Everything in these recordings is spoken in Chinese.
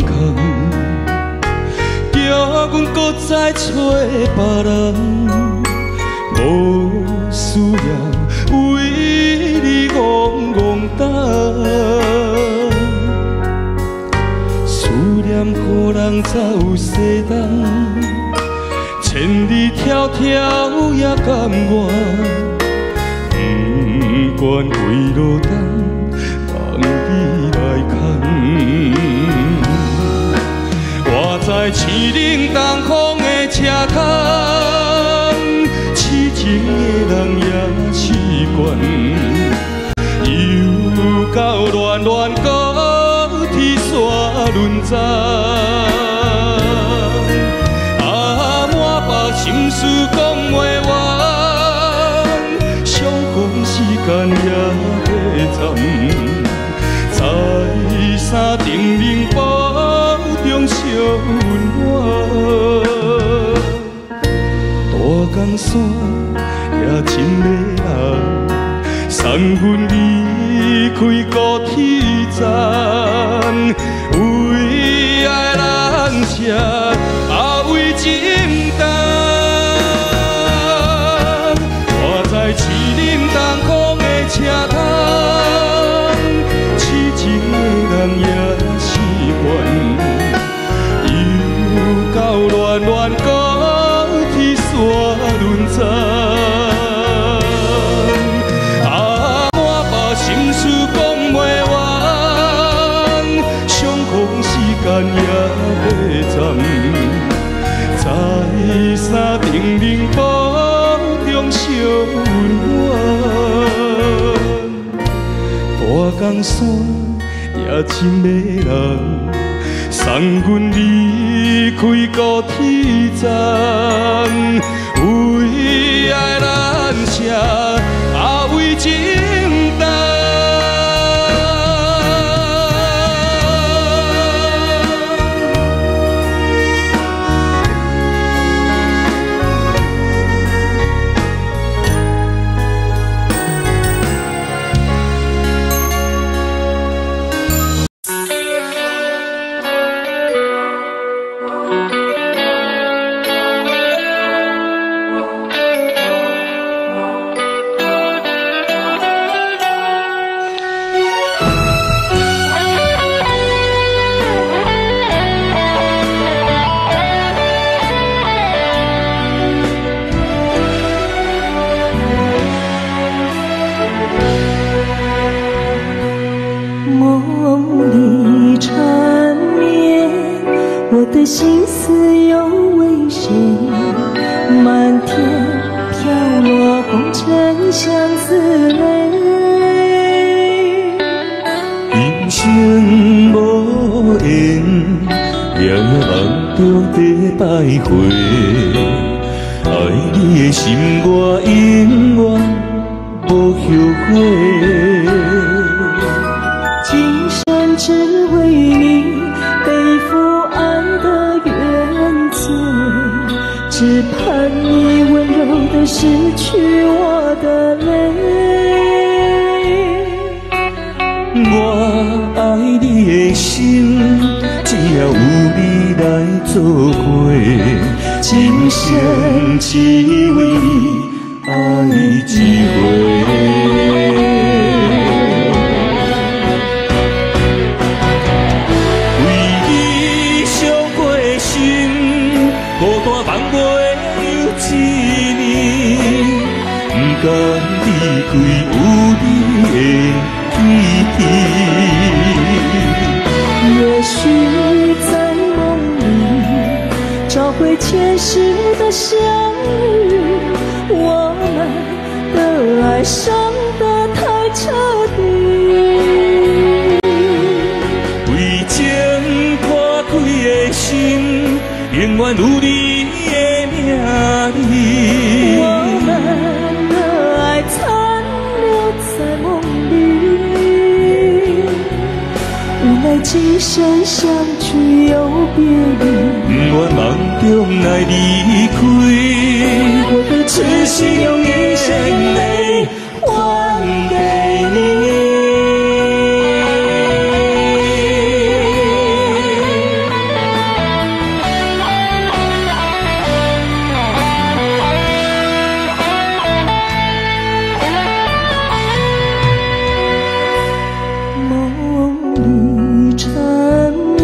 感情的放空，叫阮搁再找别人，深的人，送阮离开高铁站，为爱难舍，大江山也真迷人，送阮离开高铁站，为爱难舍，也为情爱你的心，我永远无后悔。只为爱一回。甘离开有你的天也回前世的相遇，我们的爱伤得太彻底。为情破开的心，永远有你的名字。今生相聚又别离，无奈离开，痴心用一生来爱还给你。梦里缠绵，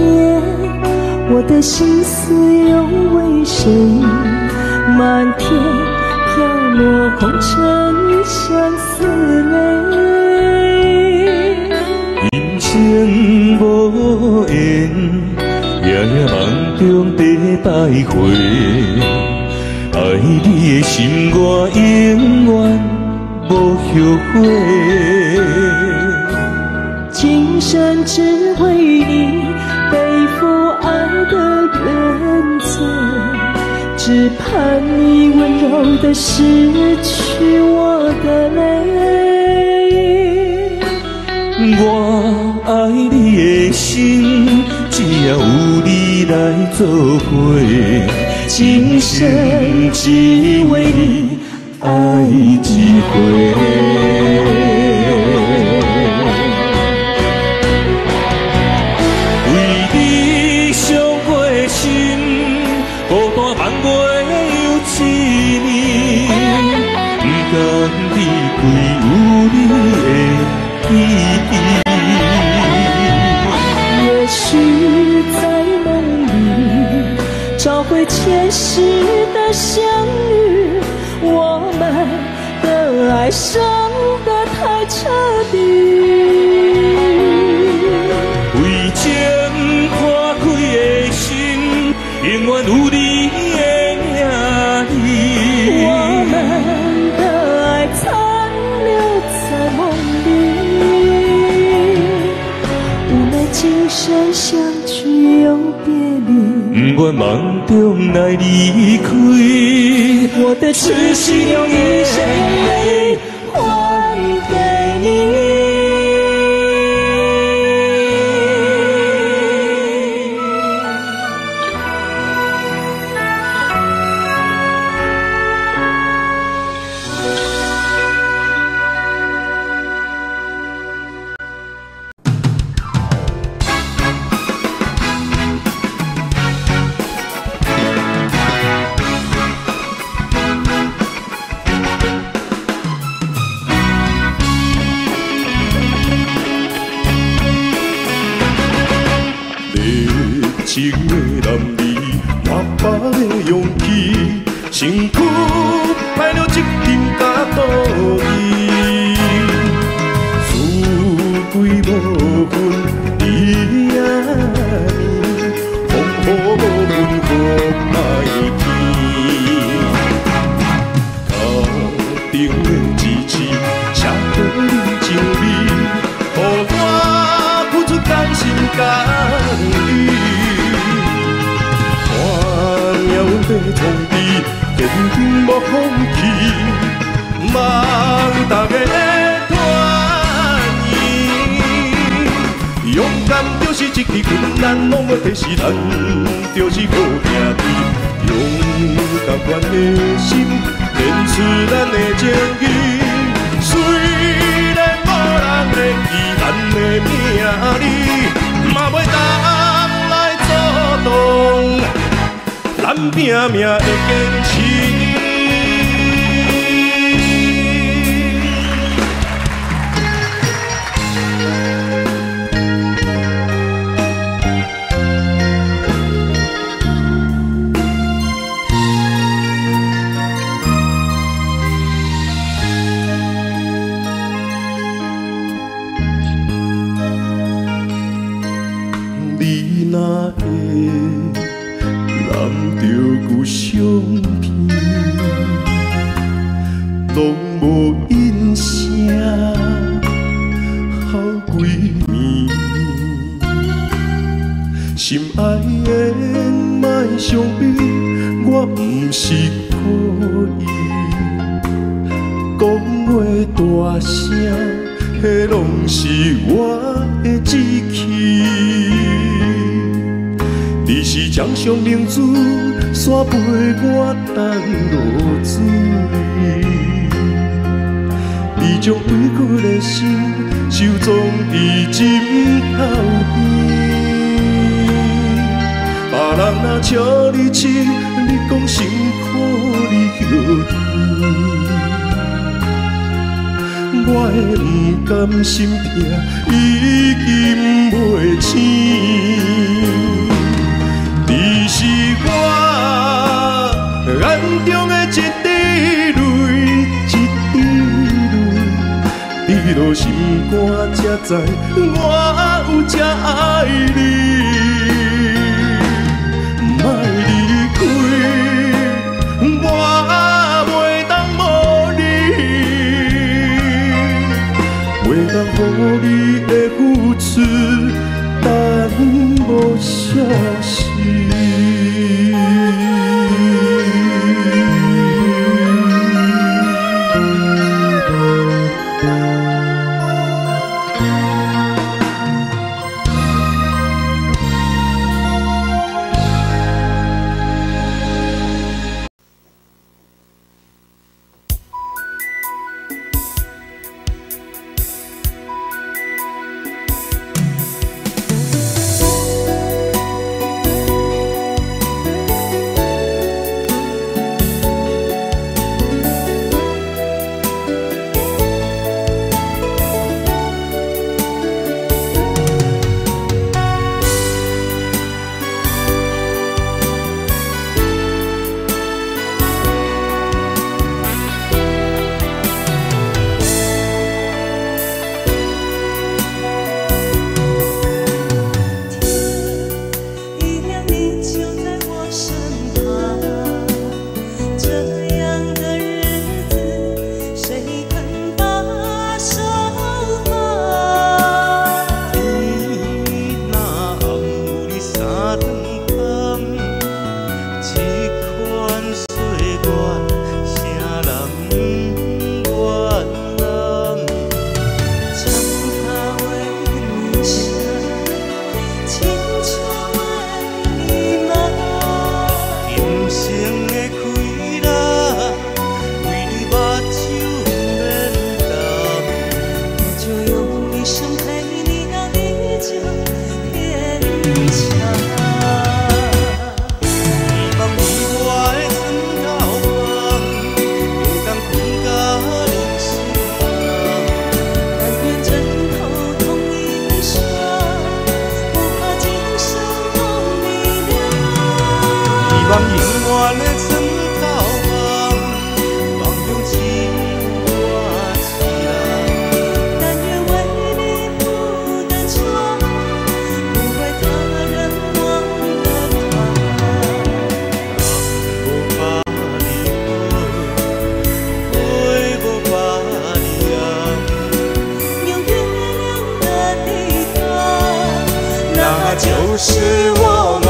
我的心。爱过，爱你的心我永远不后悔。今生只为你背负爱的原罪，只盼你温柔的拭去我的泪。来做伙，今生只为你爱一回。回前世的相遇我们的爱伤得太彻底。梦中来离开，我的痴心永远。拼命的坚持。那就是我们。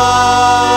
Pai.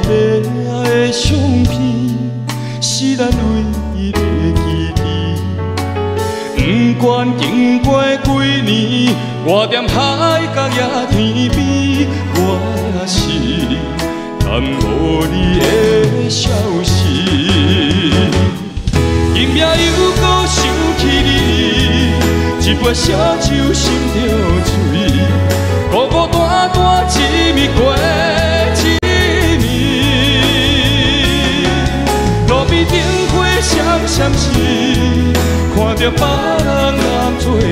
底的相片，是咱唯一的记忆。不管经过几年，我踮海角也天边，我是等无你的消息。今夜又搁想起你，一杯小酒心着醉，孤孤单单一暝过。相信看着别人来做对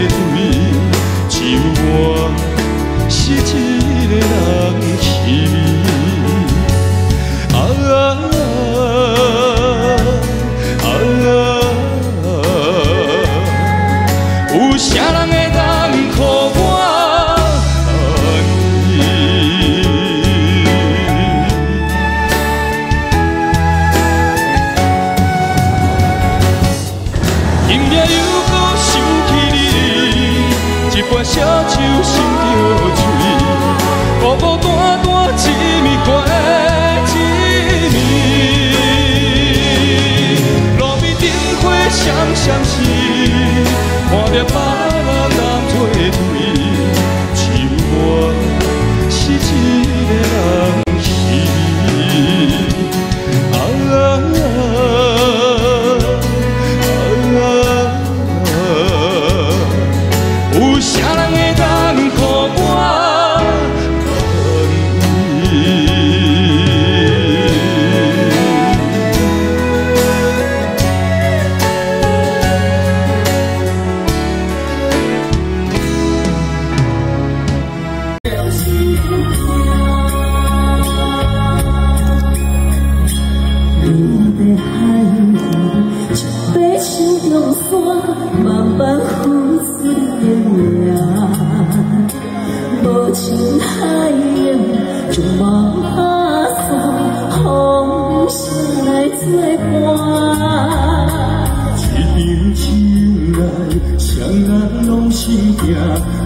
只有我是一个人的情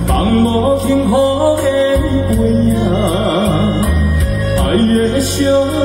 望无幸福的背影，爱的伤。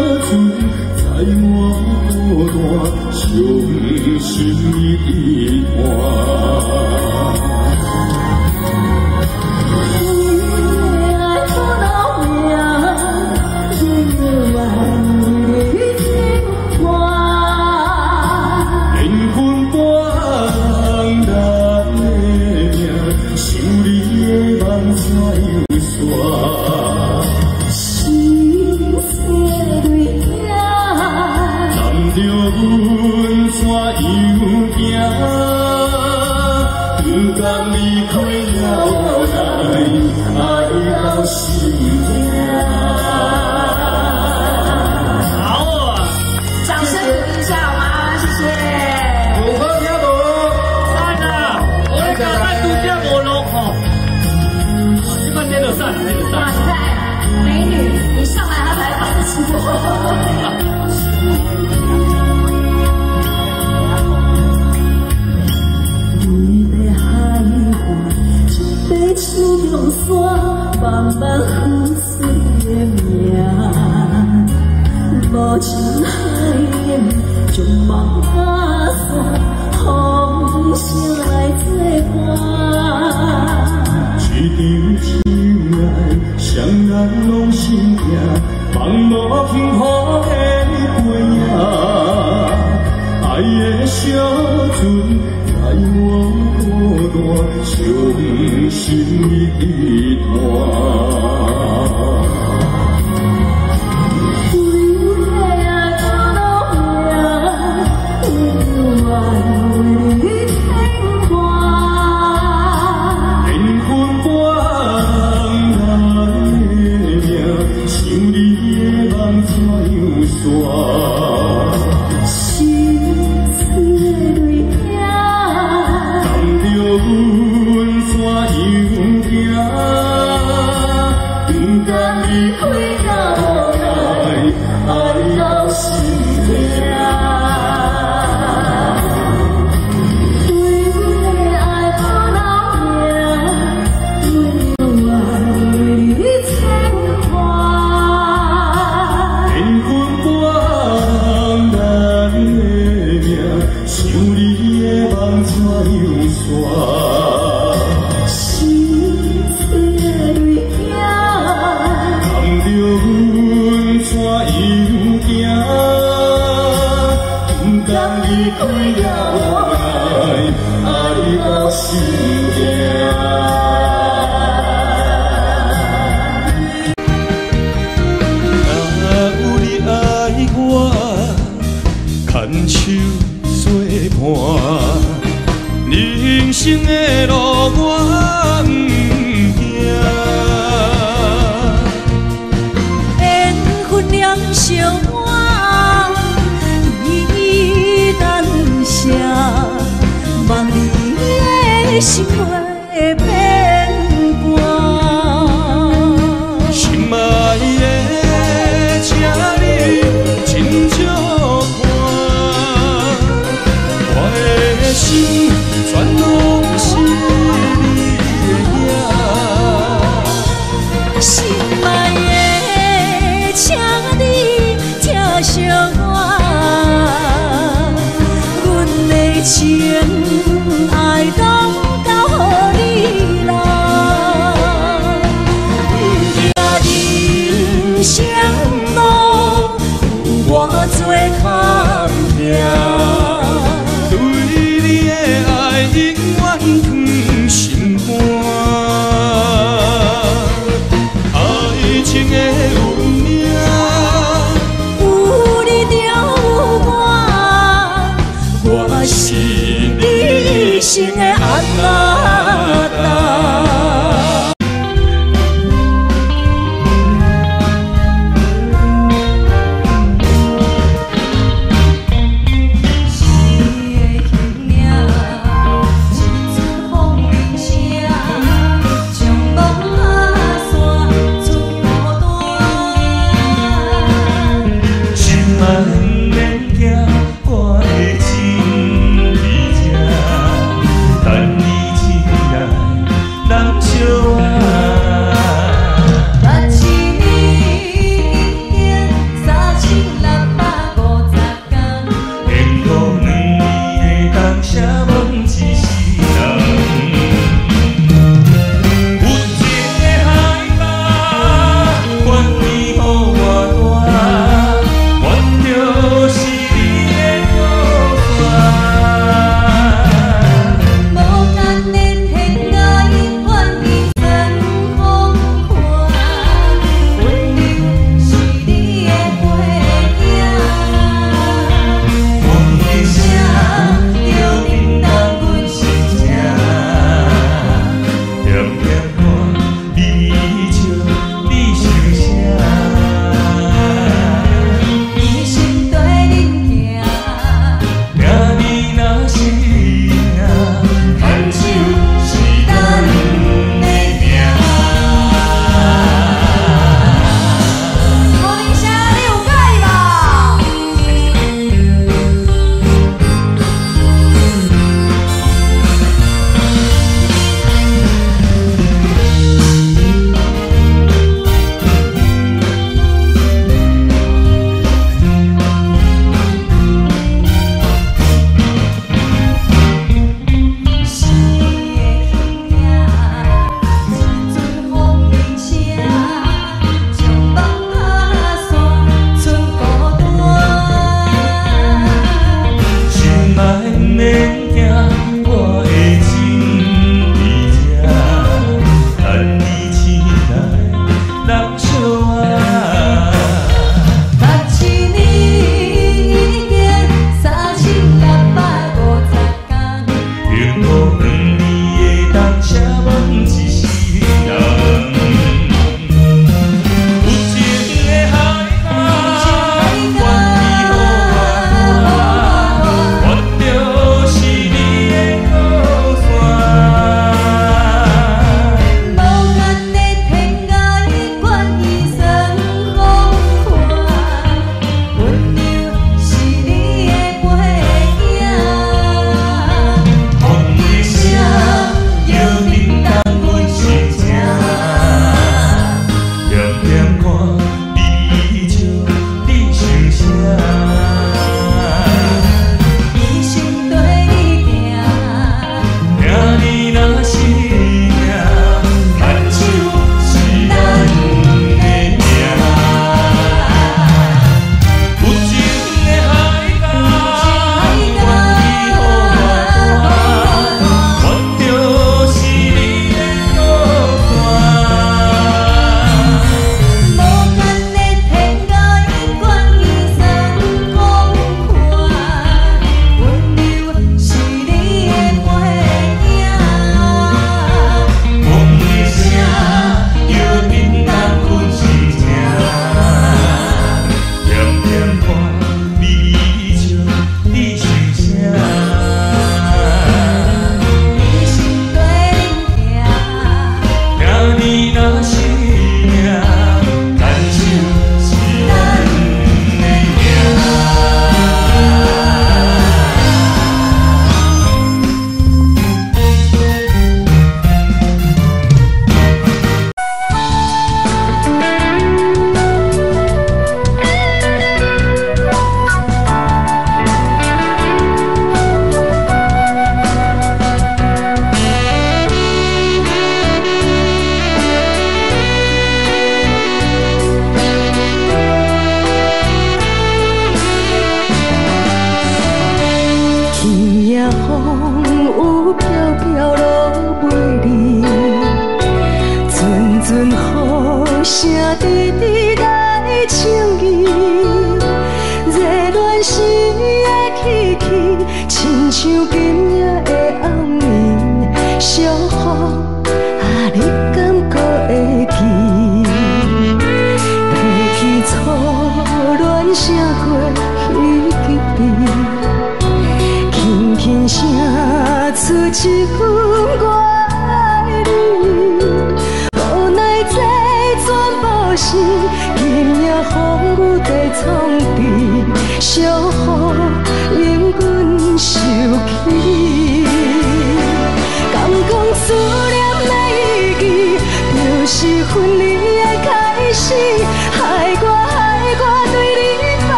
啊心的安乐。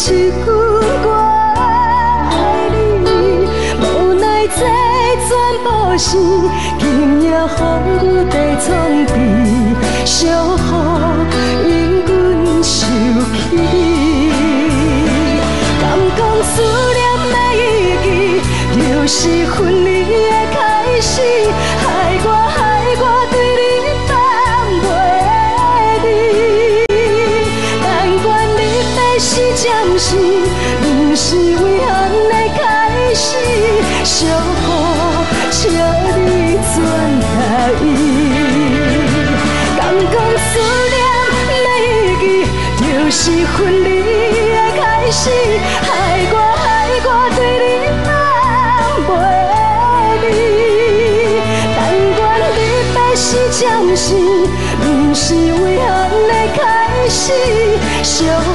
一句我爱你无奈这全部是 you.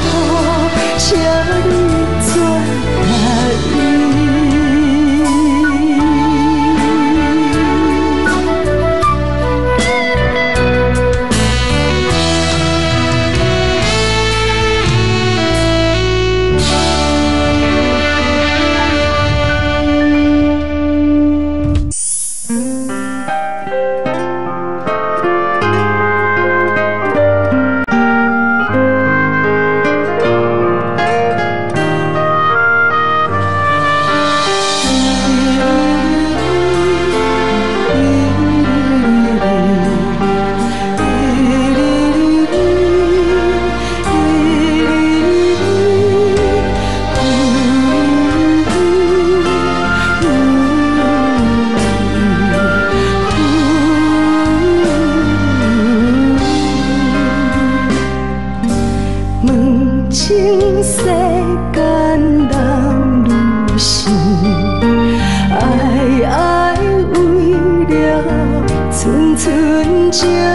you.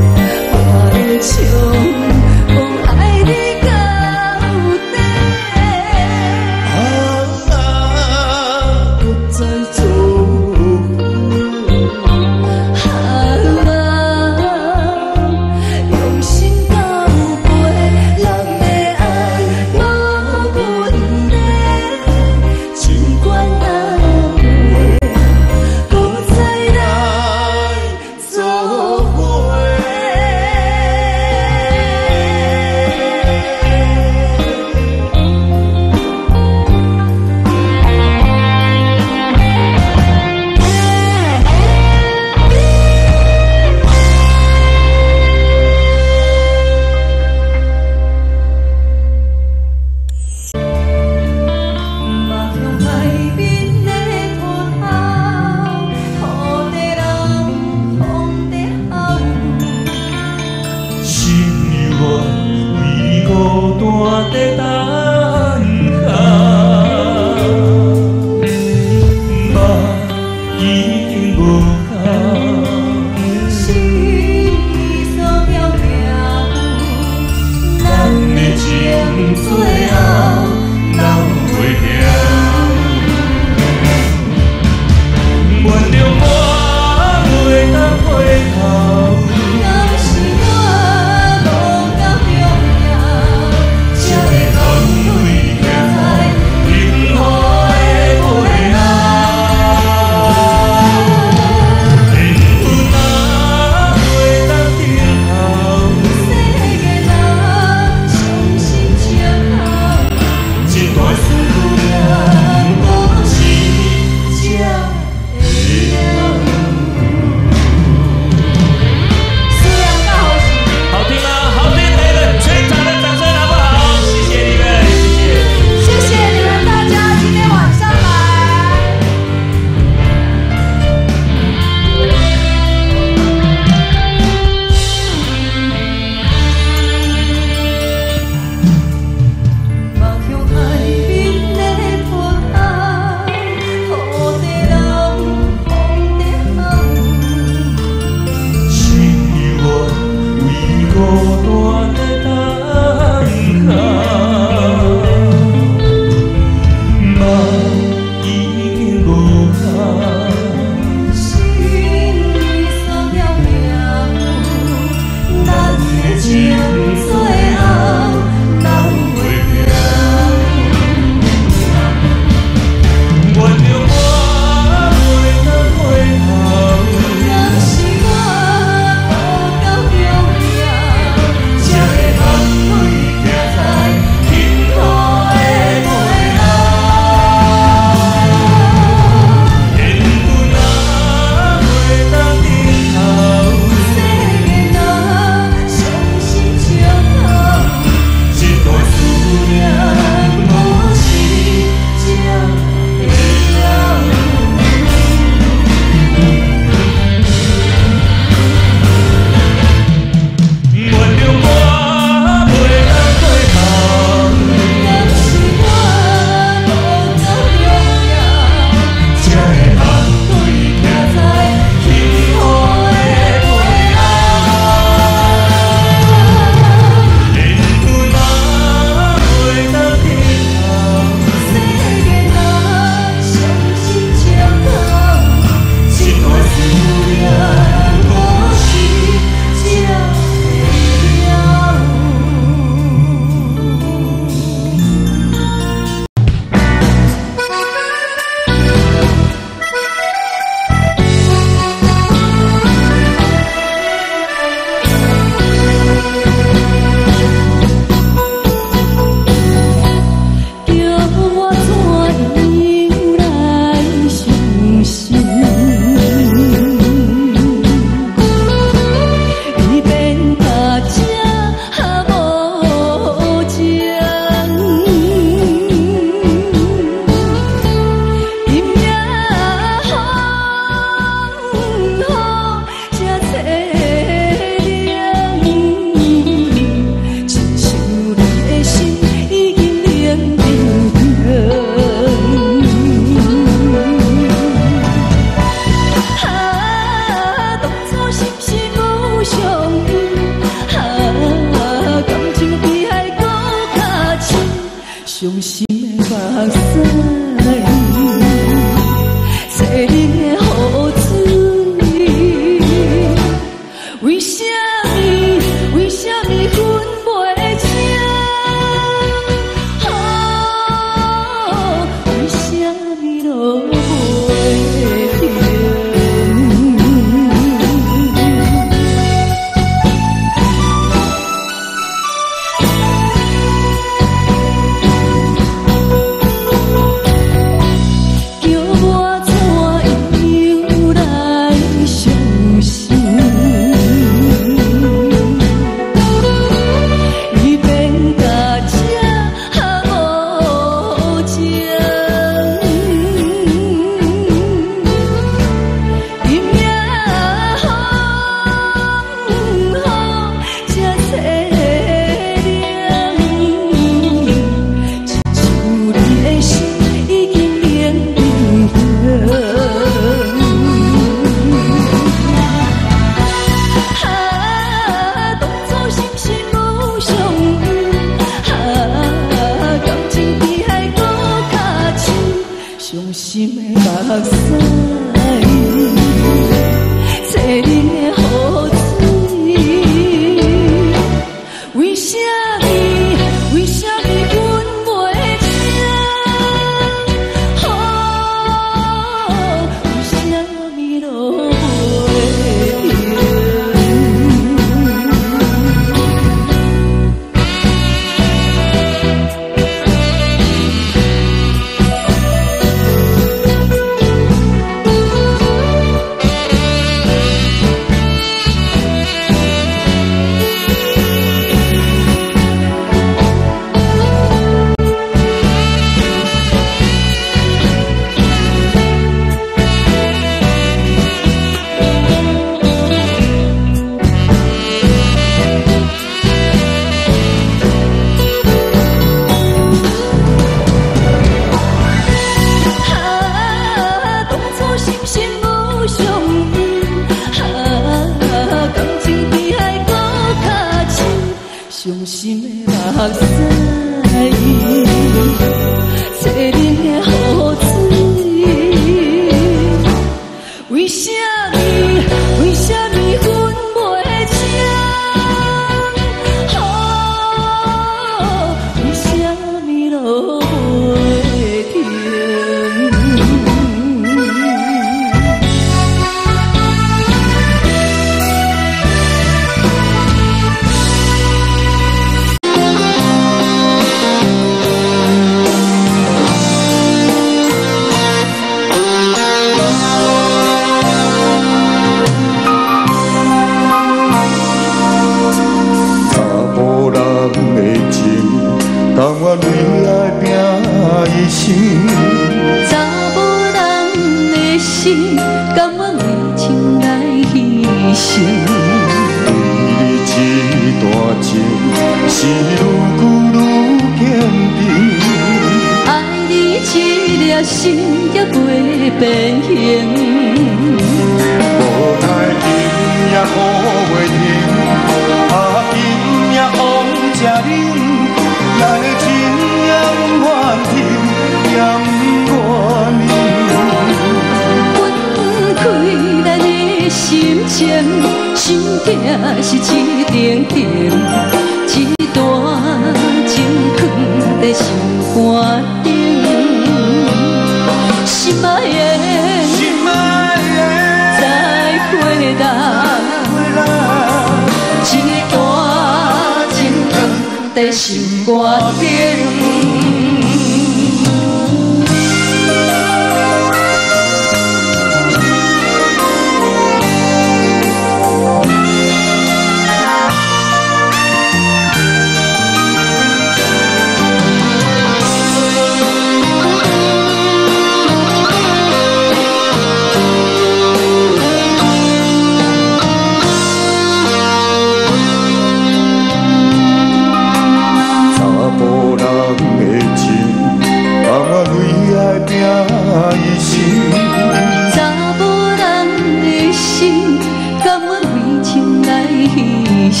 来牺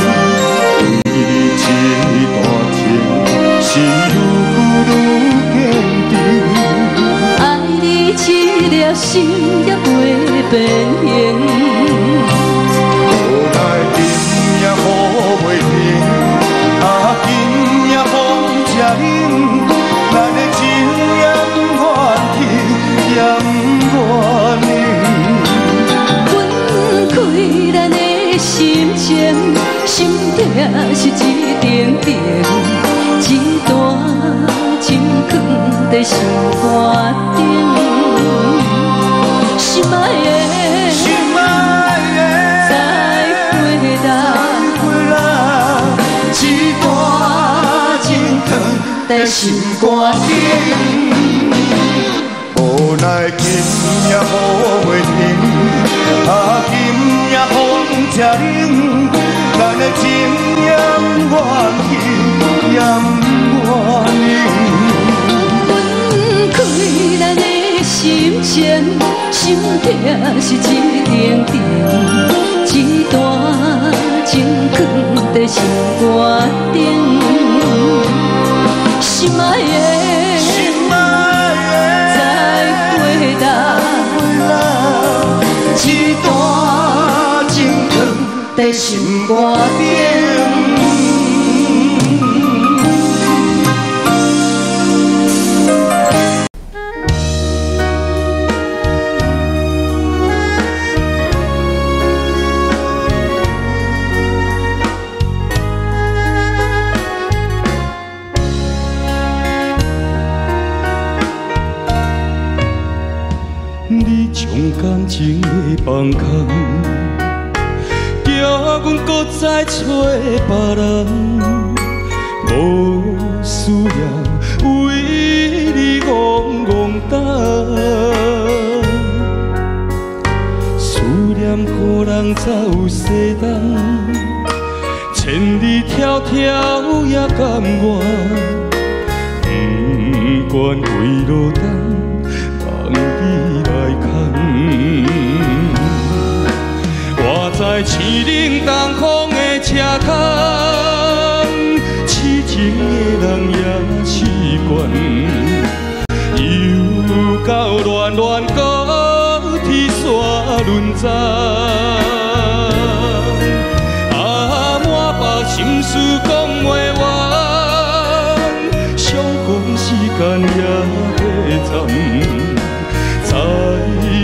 牲。你这段情是愈久愈坚定，爱你这粒心也袂变形。心痛是？一点点，一段情藏在心肝顶。心爱的，心爱的。再回答。回来，一段情藏在心肝顶。无奈今夜雨袂停，啊今夜风正冷，情也不愿意，也不愿意。分开咱的心情，心痛是一点点，一段情藏在心肝顶。心爱的，心肝顶。走西东，千里迢迢也甘愿。不管归路长，望你来看。我在清晨东风的车窗，痴情的人也习惯。又到乱乱高天沙轮转。心事讲袂完，相逢时间也短暂。再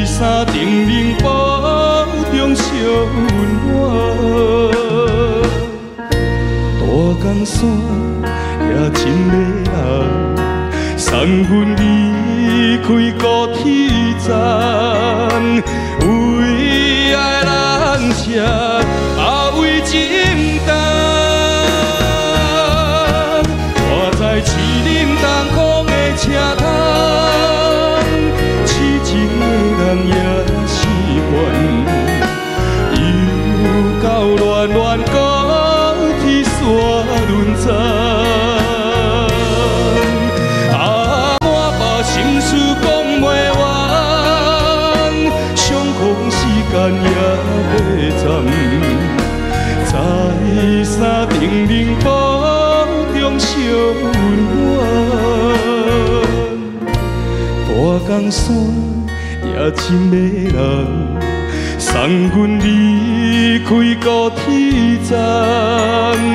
三叮咛保重小温暖，大江山也真迷人。送阮离开高铁站，为爱难舍，江山也真迷人，送阮离开高铁站。